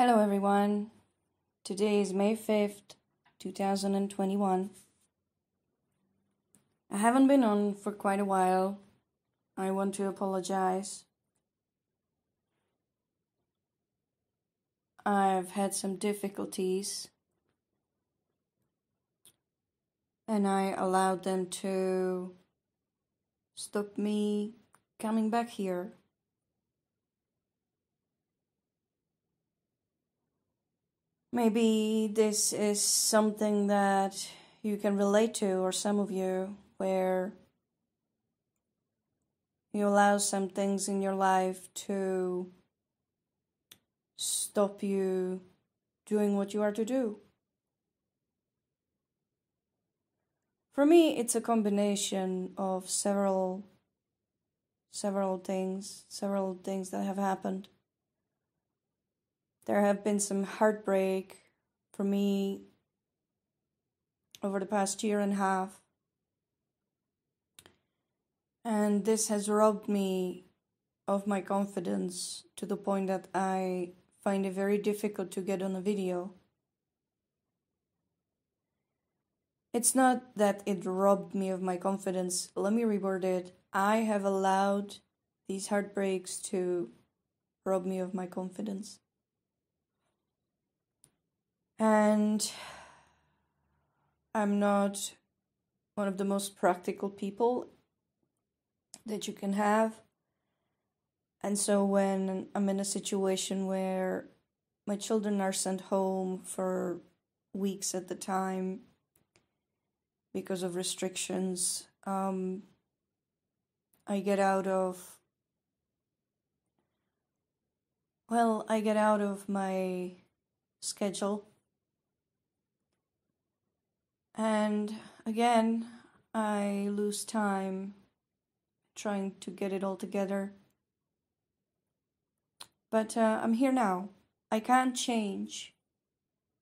Hello, everyone. Today is May 5th, 2021. I haven't been on for quite a while. I want to apologize. I've had some difficulties and I allowed them to stop me coming back here. Maybe this is something that you can relate to, or some of you, where you allow some things in your life to stop you doing what you are to do. For me, it's a combination of several several things, several things that have happened. There have been some heartbreak for me over the past year and a half. And this has robbed me of my confidence to the point that I find it very difficult to get on a video. It's not that it robbed me of my confidence. Let me reword it. I have allowed these heartbreaks to rob me of my confidence. And I'm not one of the most practical people that you can have. And so when I'm in a situation where my children are sent home for weeks at the time because of restrictions, um, I get out of well, I get out of my schedule and again, I lose time trying to get it all together. But uh, I'm here now. I can't change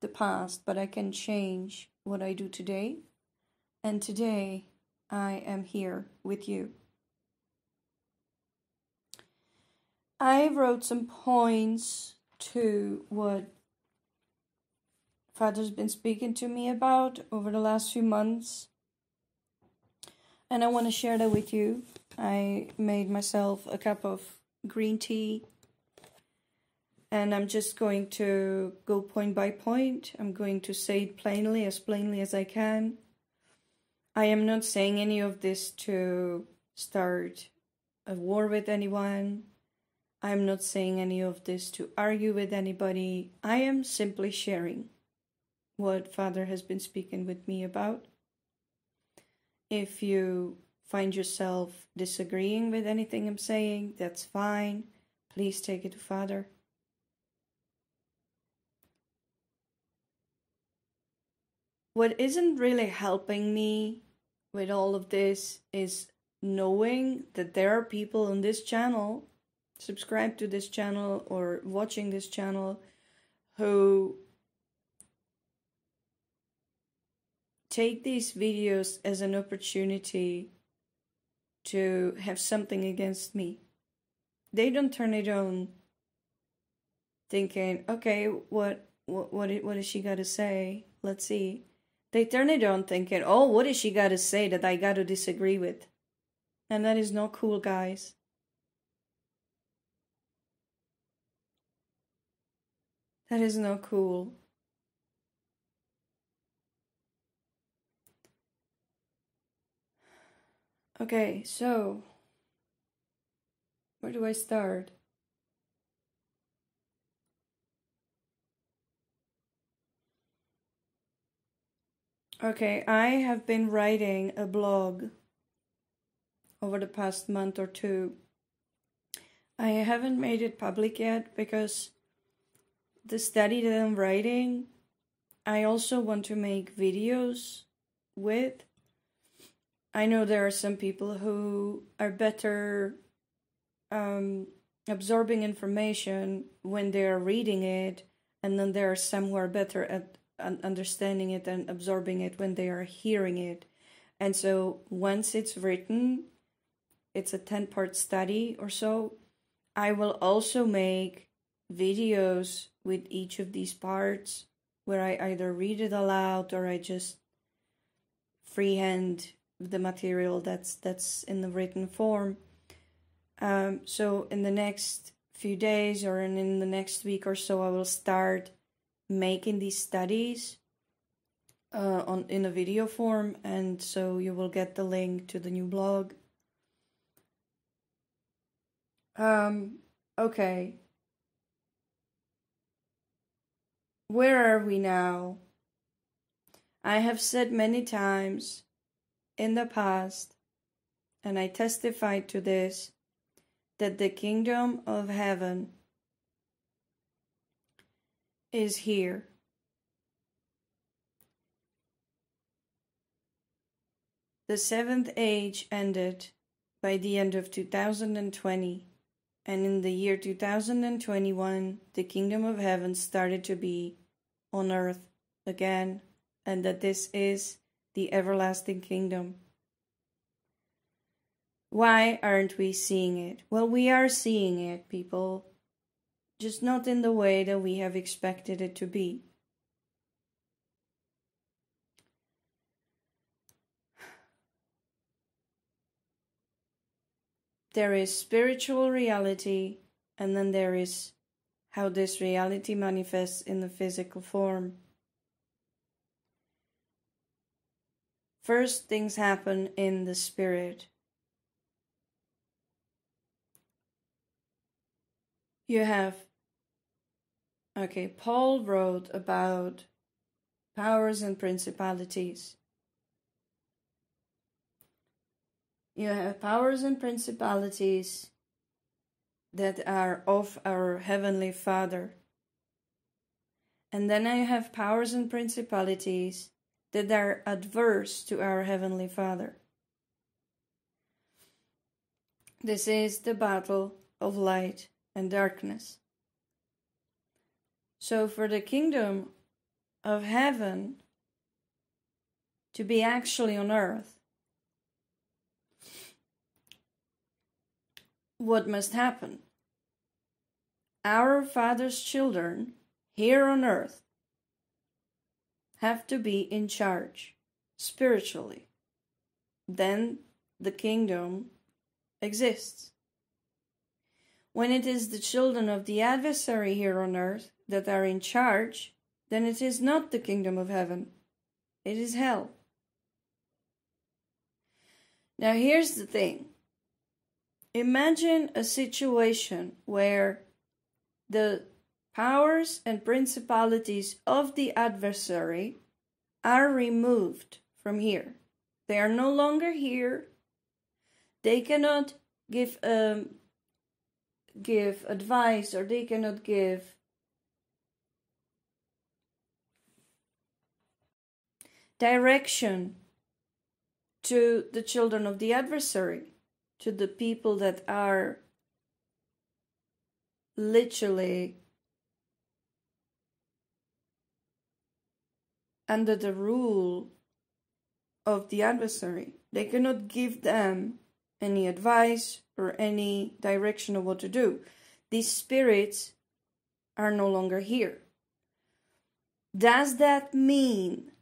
the past, but I can change what I do today. And today, I am here with you. I wrote some points to what Father's been speaking to me about over the last few months. And I want to share that with you. I made myself a cup of green tea. And I'm just going to go point by point. I'm going to say it plainly, as plainly as I can. I am not saying any of this to start a war with anyone. I'm not saying any of this to argue with anybody. I am simply sharing what Father has been speaking with me about. If you find yourself disagreeing with anything I'm saying, that's fine. Please take it to Father. What isn't really helping me with all of this is knowing that there are people on this channel, subscribe to this channel or watching this channel, who take these videos as an opportunity to have something against me. They don't turn it on thinking, okay, what what what what has she got to say? Let's see. They turn it on thinking, oh, what is she got to say that I got to disagree with? And that is not cool, guys. That is not cool. Okay, so where do I start? Okay, I have been writing a blog over the past month or two. I haven't made it public yet because the study that I'm writing, I also want to make videos with I know there are some people who are better um, absorbing information when they are reading it, and then there are some who are better at understanding it and absorbing it when they are hearing it. And so once it's written, it's a 10 part study or so. I will also make videos with each of these parts where I either read it aloud or I just freehand the material that's that's in the written form. Um, so in the next few days or in, in the next week or so, I will start making these studies uh, on in a video form, and so you will get the link to the new blog. Um, okay. Where are we now? I have said many times in the past, and I testified to this, that the kingdom of heaven is here. The seventh age ended by the end of 2020, and in the year 2021, the kingdom of heaven started to be on earth again, and that this is the everlasting kingdom. Why aren't we seeing it? Well, we are seeing it, people, just not in the way that we have expected it to be. There is spiritual reality, and then there is how this reality manifests in the physical form. First, things happen in the spirit. You have, okay, Paul wrote about powers and principalities. You have powers and principalities that are of our Heavenly Father. And then I have powers and principalities that are adverse to our Heavenly Father. This is the battle of light and darkness. So, for the kingdom of heaven to be actually on earth, what must happen? Our Father's children here on earth have to be in charge spiritually. Then the kingdom exists. When it is the children of the adversary here on earth that are in charge, then it is not the kingdom of heaven, it is hell. Now, here's the thing imagine a situation where the powers and principalities of the adversary are removed from here. They are no longer here. They cannot give um, give advice or they cannot give direction to the children of the adversary, to the people that are literally under the rule of the adversary. They cannot give them any advice or any direction of what to do. These spirits are no longer here. Does that mean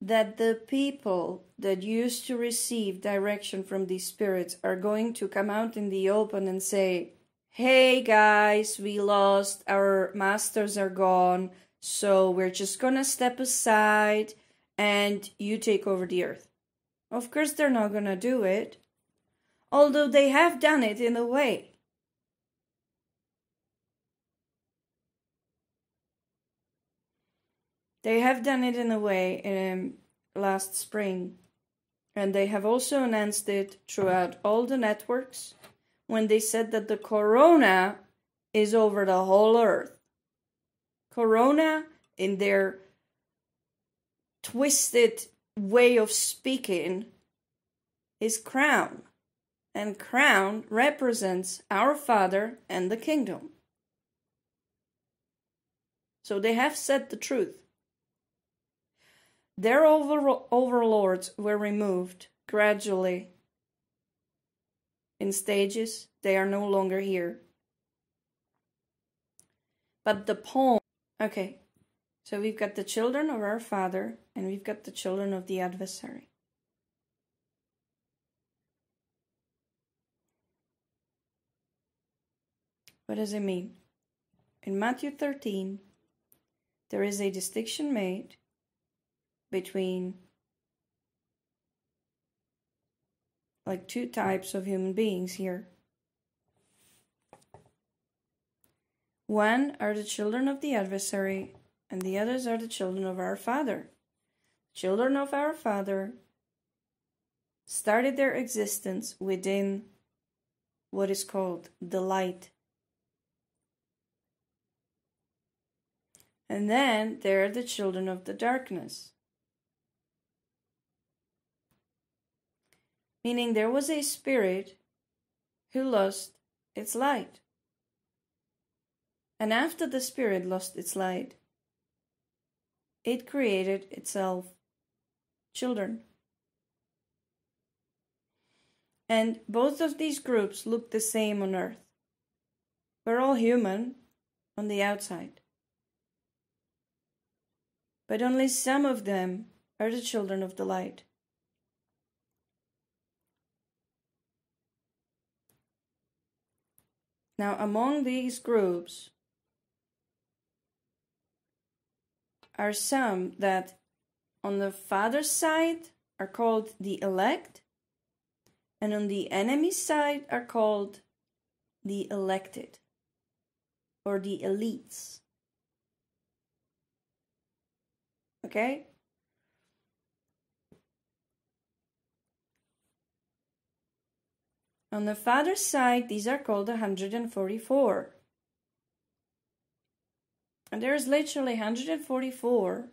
that the people that used to receive direction from these spirits are going to come out in the open and say, Hey guys, we lost, our masters are gone, so we're just gonna step aside and you take over the earth? Of course, they're not gonna do it although they have done it in a way. They have done it in a way um, last spring, and they have also announced it throughout all the networks when they said that the corona is over the whole earth. Corona, in their twisted way of speaking, is crown and crown represents our Father and the kingdom. So they have said the truth. Their over- overlords were removed gradually. In stages, they are no longer here. But the poem, okay, so we've got the children of our Father and we've got the children of the adversary. What does it mean? In Matthew 13, there is a distinction made between like two types of human beings here. One are the children of the adversary, and the others are the children of our Father. Children of our Father started their existence within what is called the light. And then there are the children of the darkness. Meaning there was a spirit who lost its light. And after the spirit lost its light, it created itself children. And both of these groups look the same on earth. We're all human on the outside. But only some of them are the children of the light. Now, among these groups are some that on the father's side are called the elect, and on the enemy side are called the elected or the elites. Okay? On the father's side, these are called 144. And there is literally 144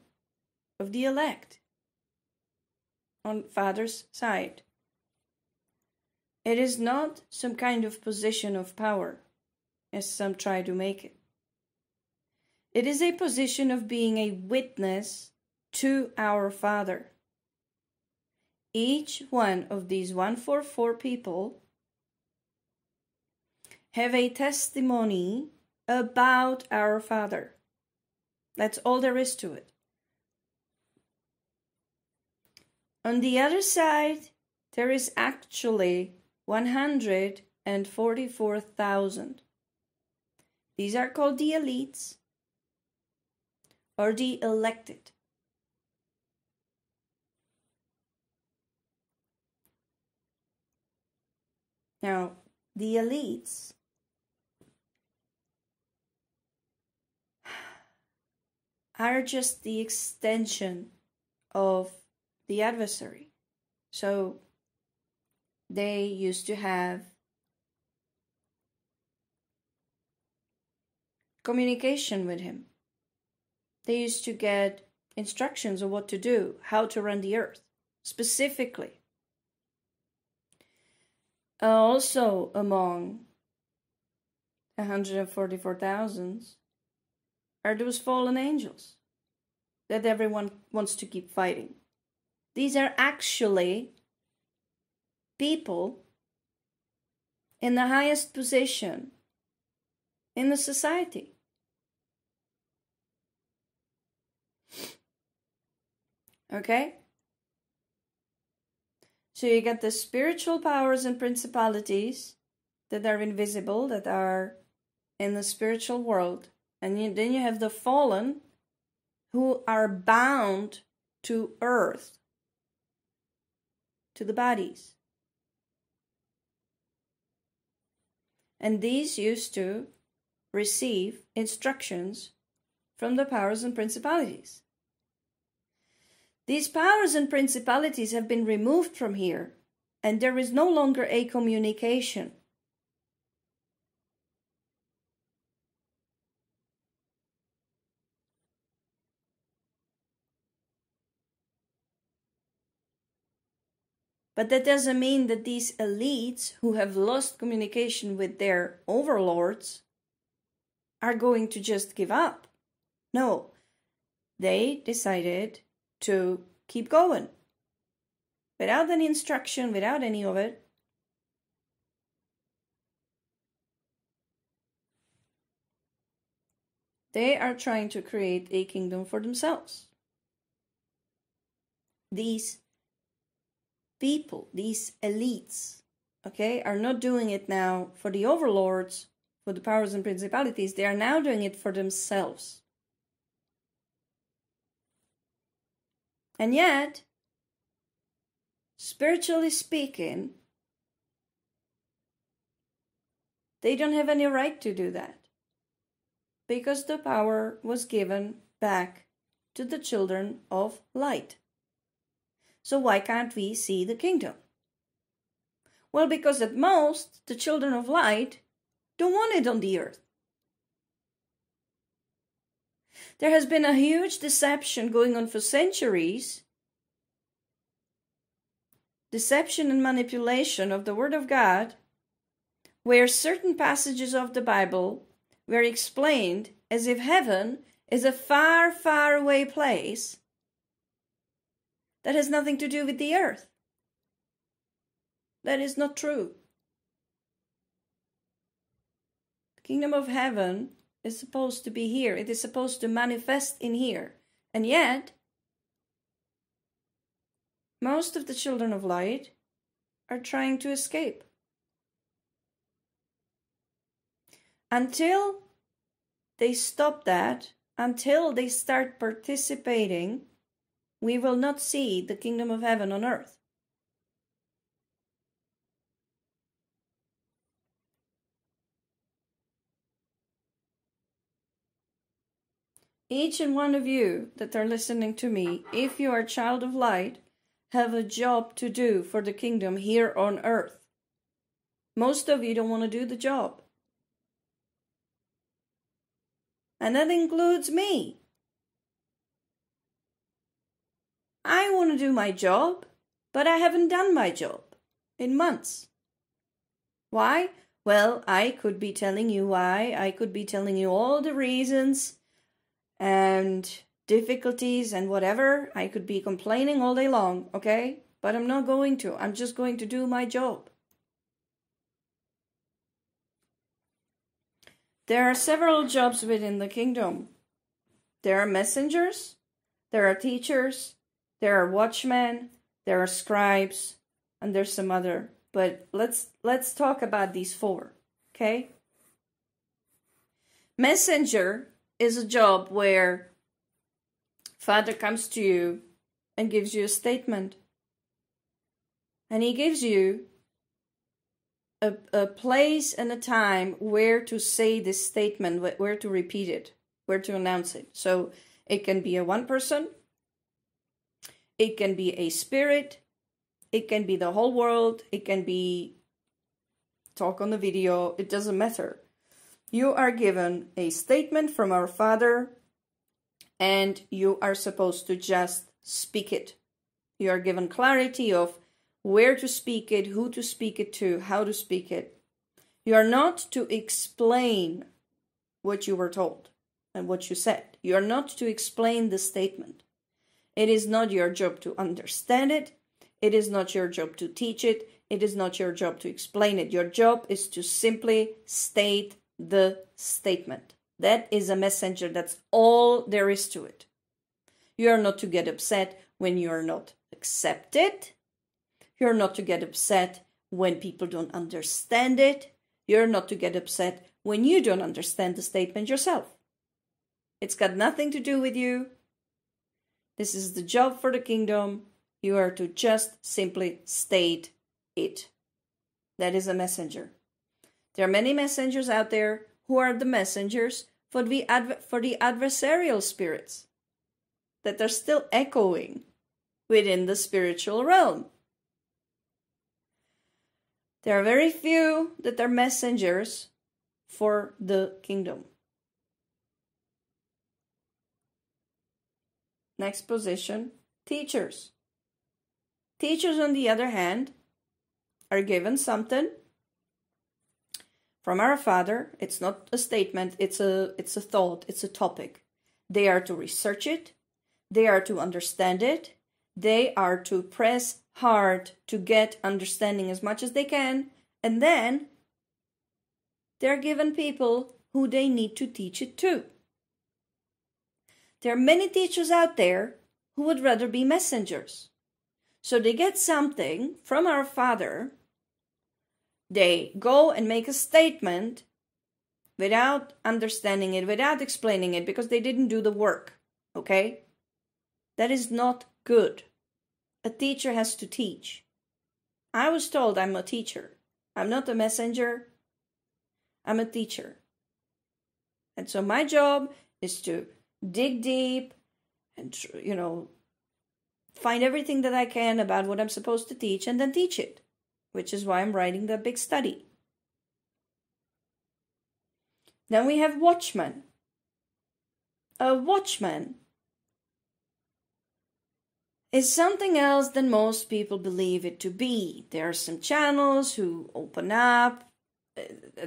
of the elect on father's side. It is not some kind of position of power, as some try to make it. It is a position of being a witness to our Father. Each one of these 144 people have a testimony about our Father. That's all there is to it. On the other side, there is actually 144,000. These are called the elites or the elected. Now, the elites are just the extension of the adversary. So they used to have communication with him. They used to get instructions of what to do, how to run the earth, specifically. Uh, also, among 144,000 are those fallen angels that everyone wants to keep fighting. These are actually people in the highest position in the society. Okay? So you get the spiritual powers and principalities that are invisible, that are in the spiritual world. And you, then you have the fallen who are bound to earth, to the bodies. And these used to receive instructions from the powers and principalities. These powers and principalities have been removed from here, and there is no longer a communication. But that doesn't mean that these elites who have lost communication with their overlords are going to just give up. No, they decided to keep going without any instruction, without any of it. They are trying to create a kingdom for themselves. These people, these elites, okay, are not doing it now for the overlords, for the powers and principalities. They are now doing it for themselves. And yet, spiritually speaking, they don't have any right to do that because the power was given back to the children of light. So, why can't we see the kingdom? Well, because at most, the children of light don't want it on the earth. There has been a huge deception going on for centuries. Deception and manipulation of the Word of God, where certain passages of the Bible were explained as if heaven is a far, far away place that has nothing to do with the earth. That is not true. The kingdom of heaven is supposed to be here, it is supposed to manifest in here. And yet, most of the children of light are trying to escape. Until they stop that, until they start participating, we will not see the kingdom of heaven on earth. Each and one of you that are listening to me, if you are a child of light, have a job to do for the kingdom here on earth. Most of you don't want to do the job. And that includes me. I want to do my job, but I haven't done my job in months. Why? Well, I could be telling you why. I could be telling you all the reasons and difficulties and whatever. I could be complaining all day long, okay? But I'm not going to. I'm just going to do my job. There are several jobs within the kingdom. There are messengers, there are teachers, there are watchmen, there are scribes, and there's some other. But let's let's talk about these four, okay? Messenger is a job where Father comes to you and gives you a statement. And he gives you a, a place and a time where to say this statement, where to repeat it, where to announce it. So it can be a one person, it can be a spirit, it can be the whole world, it can be talk on the video, it doesn't matter. You are given a statement from our Father, and you are supposed to just speak it. You are given clarity of where to speak it, who to speak it to, how to speak it. You are not to explain what you were told and what you said. You are not to explain the statement. It is not your job to understand it. It is not your job to teach it. It is not your job to explain it. Your job is to simply state the statement. That is a messenger. That's all there is to it. You are not to get upset when you are not accepted. You're not to get upset when people don't understand it. You're not to get upset when you don't understand the statement yourself. It's got nothing to do with you. This is the job for the kingdom. You are to just simply state it. That is a messenger. There are many messengers out there who are the messengers for the, for the adversarial spirits that are still echoing within the spiritual realm. There are very few that are messengers for the kingdom. Next position teachers. Teachers, on the other hand, are given something from our father. It's not a statement it's a it's a thought it's a topic. They are to research it they are to understand it they are to press hard to get understanding as much as they can and then they're given people who they need to teach it to there are many teachers out there who would rather be messengers. So they get something from our Father, they go and make a statement without understanding it, without explaining it, because they didn't do the work. Okay? That is not good. A teacher has to teach. I was told I'm a teacher. I'm not a messenger. I'm a teacher. And so my job is to dig deep and, you know, find everything that I can about what I'm supposed to teach and then teach it, which is why I'm writing the big study. Then we have watchman. A watchman is something else than most people believe it to be. There are some channels who open up uh,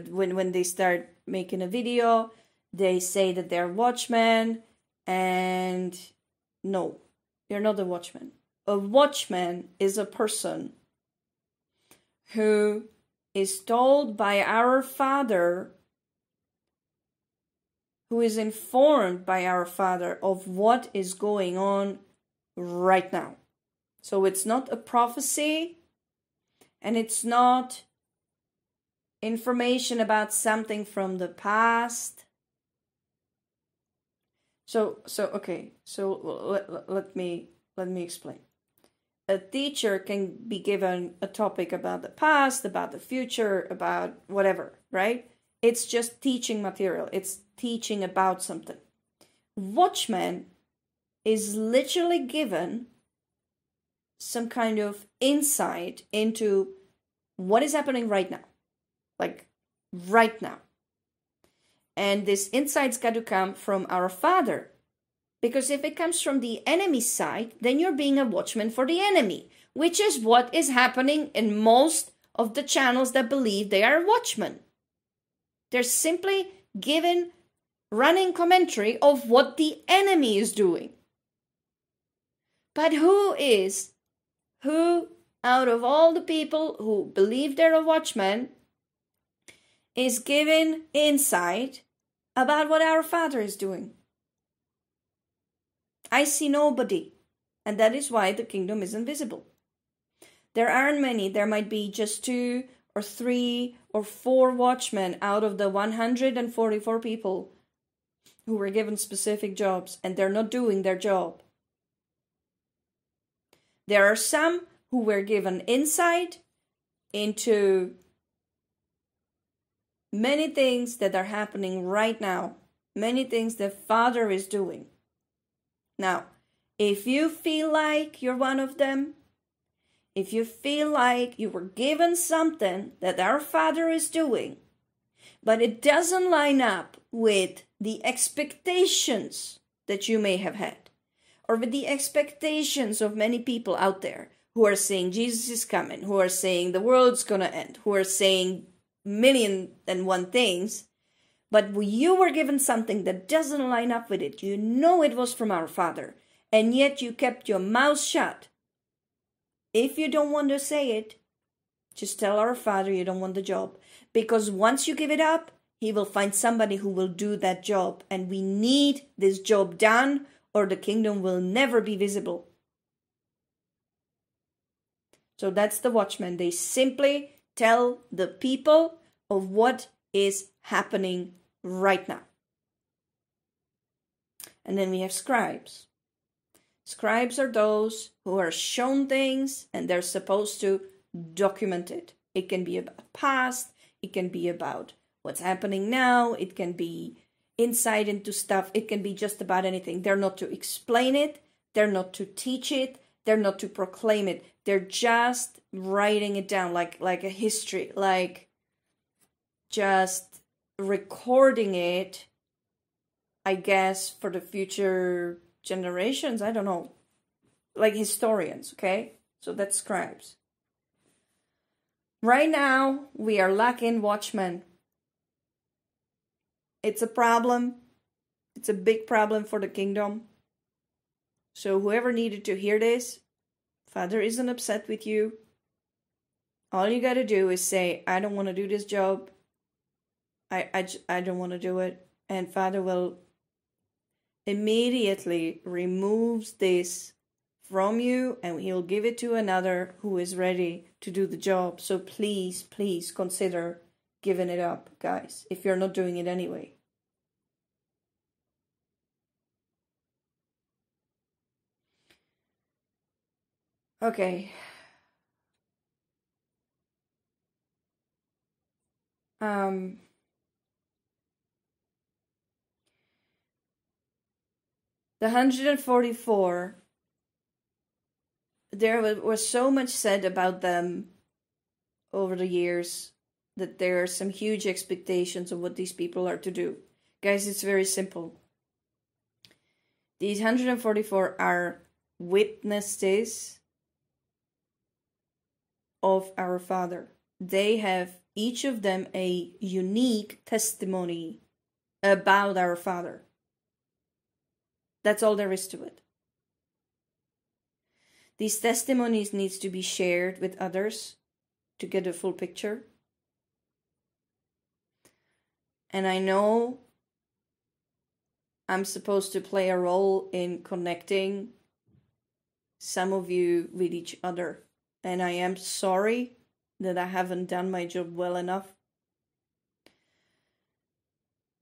when when they start making a video, they say that they're watchmen and no, you're not a watchman. A watchman is a person who is told by our Father, who is informed by our Father of what is going on right now. So it's not a prophecy and it's not information about something from the past. So so okay, so let, let me let me explain. A teacher can be given a topic about the past, about the future, about whatever, right? It's just teaching material. It's teaching about something. Watchman is literally given some kind of insight into what is happening right now. Like right now. And this insight's got to come from our Father. Because if it comes from the enemy side, then you're being a watchman for the enemy, which is what is happening in most of the channels that believe they are watchmen. They're simply given running commentary of what the enemy is doing. But who is, who out of all the people who believe they're a watchman, is given insight about what our Father is doing? I see nobody, and that is why the kingdom is invisible. There aren't many, there might be just two or three or four watchmen out of the 144 people who were given specific jobs, and they're not doing their job. There are some who were given insight into many things that are happening right now, many things that Father is doing. Now, if you feel like you're one of them, if you feel like you were given something that our Father is doing, but it doesn't line up with the expectations that you may have had, or with the expectations of many people out there who are saying Jesus is coming, who are saying the world's gonna end, who are saying million and one things, but you were given something that doesn't line up with it. You know it was from our Father, and yet you kept your mouth shut. If you don't want to say it, just tell our Father you don't want the job. Because once you give it up, He will find somebody who will do that job. And we need this job done or the kingdom will never be visible. So that's the watchman. They simply tell the people of what is happening right now. And then we have scribes. Scribes are those who are shown things and they're supposed to document it. It can be about past, it can be about what's happening now, it can be insight into stuff. It can be just about anything. They're not to explain it, they're not to teach it, they're not to proclaim it. They're just writing it down like like a history, like just recording it I guess for the future generations, I don't know. Like historians, okay? So that's scribes. Right now, we are lacking watchmen it's a problem. It's a big problem for the kingdom. So, whoever needed to hear this, Father isn't upset with you. All you got to do is say, I don't want to do this job. I, I, I don't want to do it. And Father will immediately removes this from you and he'll give it to another who is ready to do the job. So please, please consider giving it up, guys, if you're not doing it anyway. Okay. Um the 144 there was so much said about them over the years that there are some huge expectations of what these people are to do. Guys, it's very simple. These 144 are witnesses of our Father. They have each of them a unique testimony about our Father. That's all there is to it. These testimonies needs to be shared with others to get a full picture. And I know I'm supposed to play a role in connecting some of you with each other. And I am sorry that I haven't done my job well enough.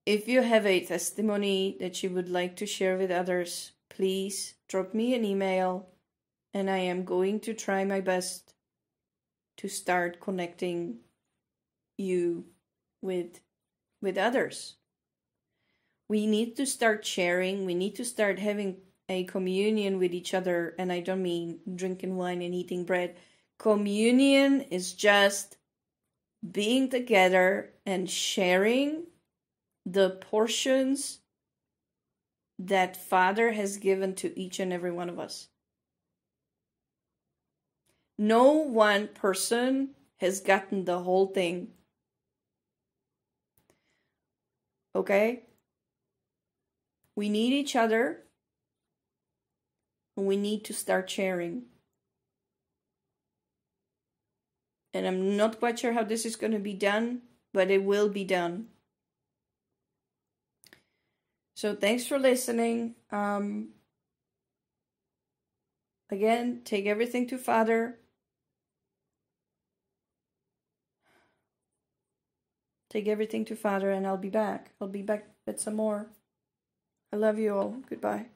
If you have a testimony that you would like to share with others, please drop me an email and I am going to try my best to start connecting you with with others. We need to start sharing, we need to start having a communion with each other and I don't mean drinking wine and eating bread. Communion is just being together and sharing the portions that Father has given to each and every one of us. No one person has gotten the whole thing. Okay? We need each other. And we need to start sharing. And I'm not quite sure how this is going to be done, but it will be done. So thanks for listening. Um, again, take everything to Father. Take everything to Father, and I'll be back. I'll be back with some more. I love you all. Goodbye.